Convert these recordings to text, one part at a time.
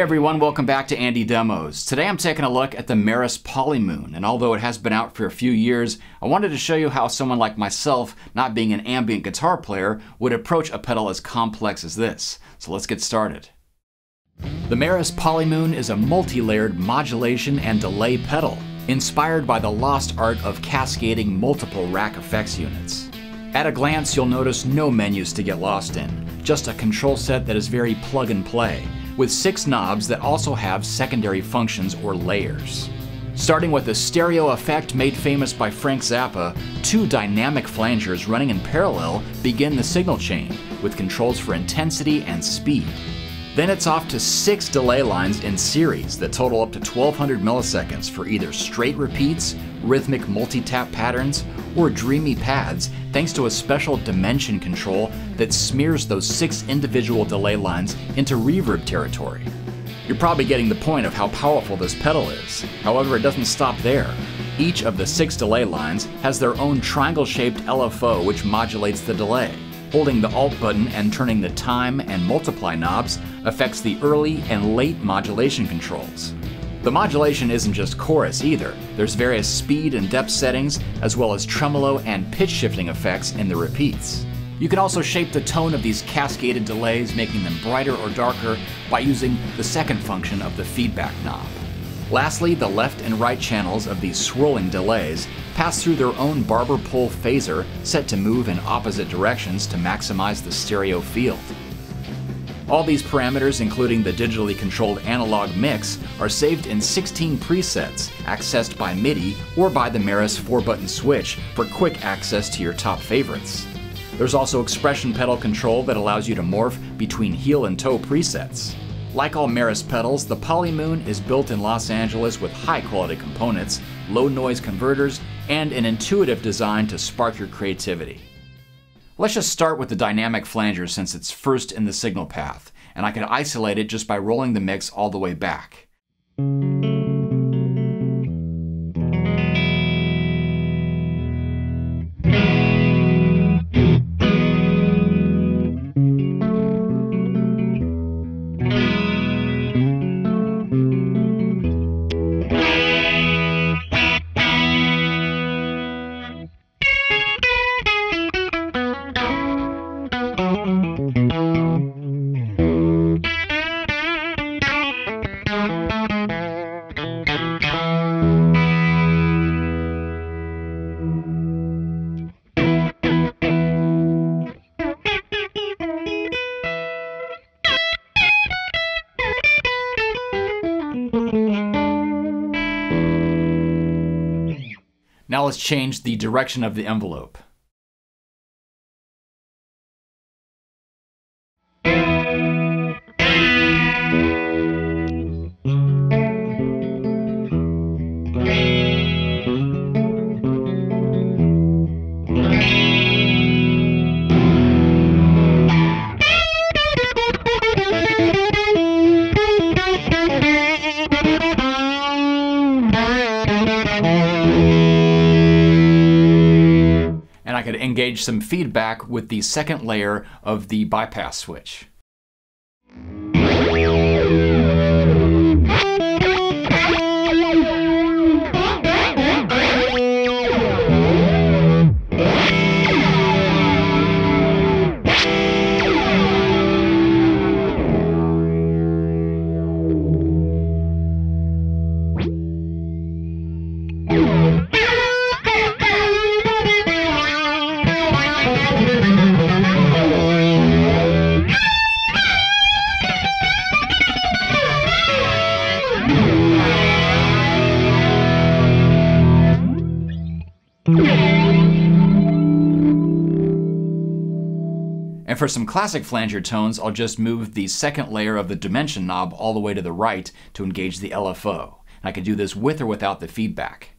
Hey everyone, welcome back to Andy Demos. Today I'm taking a look at the Meris Polymoon, and although it has been out for a few years, I wanted to show you how someone like myself, not being an ambient guitar player, would approach a pedal as complex as this. So let's get started. The Meris Polymoon is a multi-layered modulation and delay pedal, inspired by the lost art of cascading multiple rack effects units. At a glance, you'll notice no menus to get lost in, just a control set that is very plug and play, with six knobs that also have secondary functions or layers. Starting with a stereo effect made famous by Frank Zappa, two dynamic flangers running in parallel begin the signal chain, with controls for intensity and speed. Then it's off to six delay lines in series that total up to 1200 milliseconds for either straight repeats, rhythmic multi-tap patterns, or dreamy pads thanks to a special dimension control that smears those six individual delay lines into reverb territory. You're probably getting the point of how powerful this pedal is. However, it doesn't stop there. Each of the six delay lines has their own triangle-shaped LFO which modulates the delay. Holding the Alt button and turning the time and multiply knobs affects the early and late modulation controls. The modulation isn't just chorus either. There's various speed and depth settings, as well as tremolo and pitch shifting effects in the repeats. You can also shape the tone of these cascaded delays, making them brighter or darker by using the second function of the feedback knob. Lastly, the left and right channels of these swirling delays pass through their own barber pole phaser set to move in opposite directions to maximize the stereo field. All these parameters, including the digitally controlled analog mix, are saved in 16 presets, accessed by MIDI or by the Meris 4-button switch for quick access to your top favorites. There's also expression pedal control that allows you to morph between heel and toe presets. Like all Meris pedals, the Polymoon is built in Los Angeles with high quality components, low noise converters, and an intuitive design to spark your creativity. Let's just start with the dynamic flanger since it's first in the signal path, and I can isolate it just by rolling the mix all the way back. Now let's change the direction of the envelope. And I could engage some feedback with the second layer of the bypass switch. For some classic flanger tones, I'll just move the second layer of the dimension knob all the way to the right to engage the LFO. And I can do this with or without the feedback.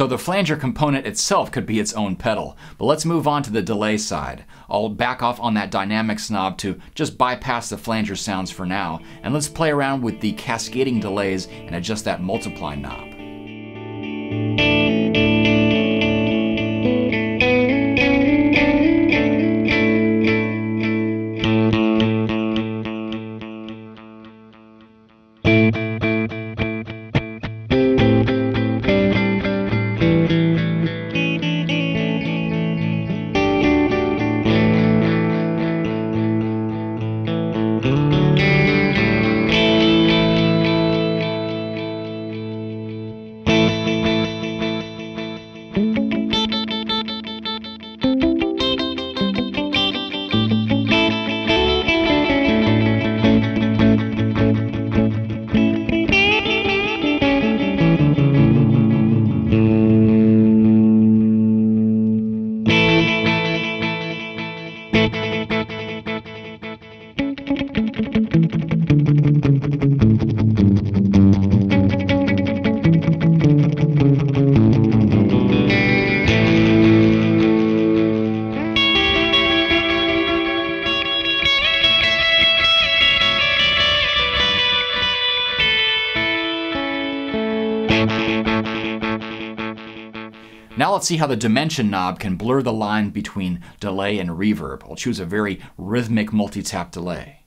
So the flanger component itself could be its own pedal. But let's move on to the delay side. I'll back off on that dynamics knob to just bypass the flanger sounds for now, and let's play around with the cascading delays and adjust that multiply knob. Now let's see how the dimension knob can blur the line between delay and reverb. I'll choose a very rhythmic multi-tap delay.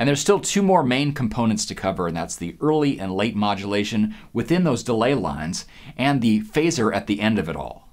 And there's still two more main components to cover, and that's the early and late modulation within those delay lines, and the phaser at the end of it all.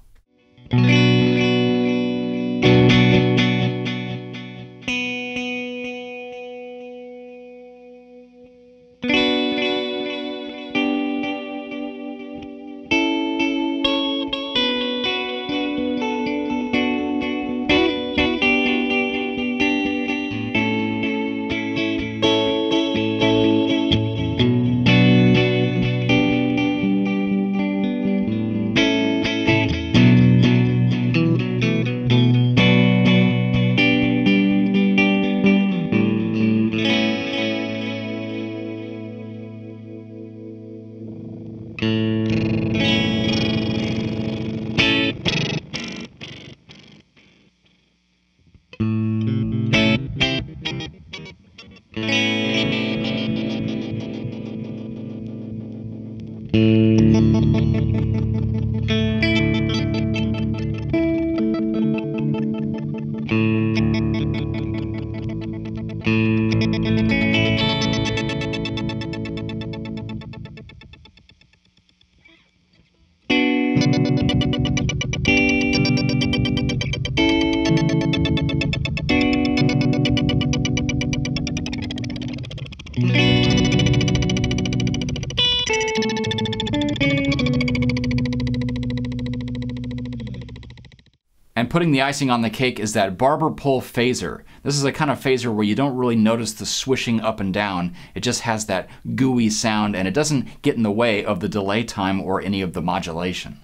And putting the icing on the cake is that barber pole phaser. This is a kind of phaser where you don't really notice the swishing up and down. It just has that gooey sound and it doesn't get in the way of the delay time or any of the modulation.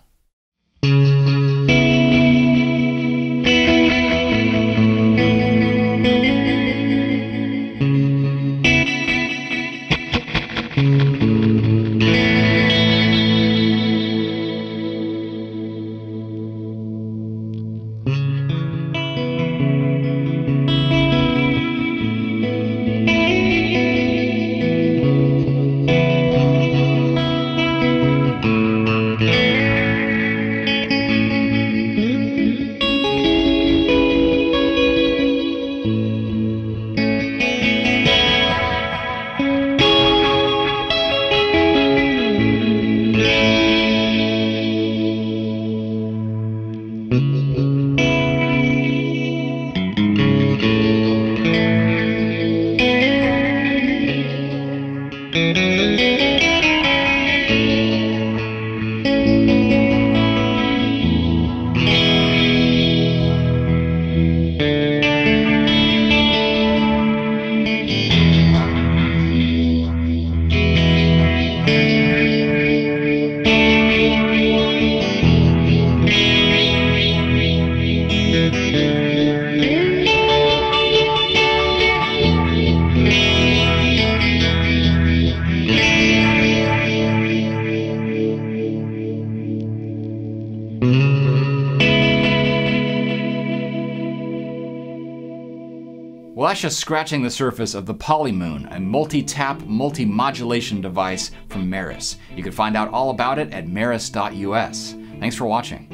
Just scratching the surface of the Polymoon, a multi-tap, multi-modulation device from Meris. You can find out all about it at meris.us. Thanks for watching.